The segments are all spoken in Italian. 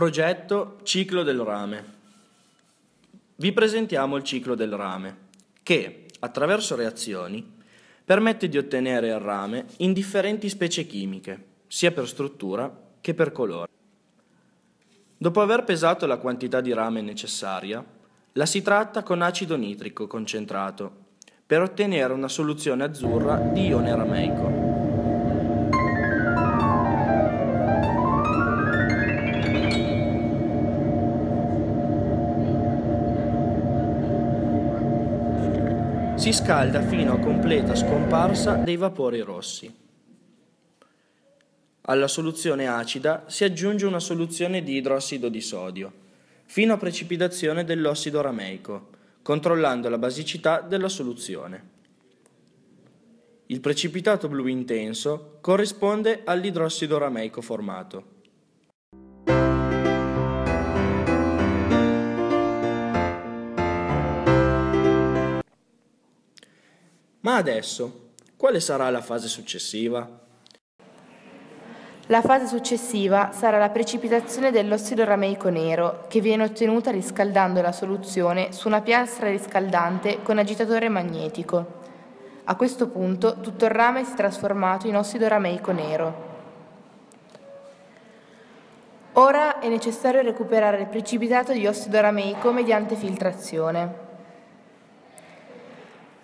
Progetto Ciclo del rame. Vi presentiamo il ciclo del rame, che, attraverso reazioni, permette di ottenere il rame in differenti specie chimiche, sia per struttura che per colore. Dopo aver pesato la quantità di rame necessaria, la si tratta con acido nitrico concentrato per ottenere una soluzione azzurra di ione rameico. Si scalda fino a completa scomparsa dei vapori rossi. Alla soluzione acida si aggiunge una soluzione di idrossido di sodio, fino a precipitazione dell'ossido rameico, controllando la basicità della soluzione. Il precipitato blu intenso corrisponde all'idrossido rameico formato. Ma adesso, quale sarà la fase successiva? La fase successiva sarà la precipitazione dell'ossido rameico nero, che viene ottenuta riscaldando la soluzione su una piastra riscaldante con agitatore magnetico. A questo punto tutto il rame si è trasformato in ossido rameico nero. Ora è necessario recuperare il precipitato di ossido rameico mediante filtrazione.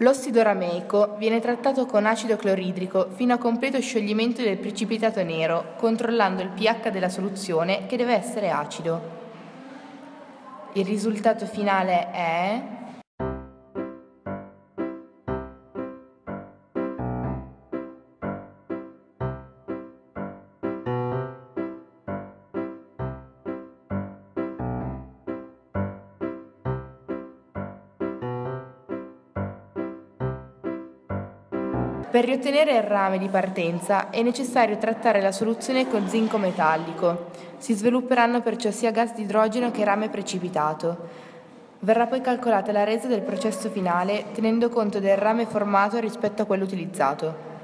L'ossido rameico viene trattato con acido cloridrico fino a completo scioglimento del precipitato nero, controllando il pH della soluzione che deve essere acido. Il risultato finale è Per riottenere il rame di partenza è necessario trattare la soluzione con zinco metallico. Si svilupperanno perciò sia gas di idrogeno che rame precipitato. Verrà poi calcolata la resa del processo finale tenendo conto del rame formato rispetto a quello utilizzato.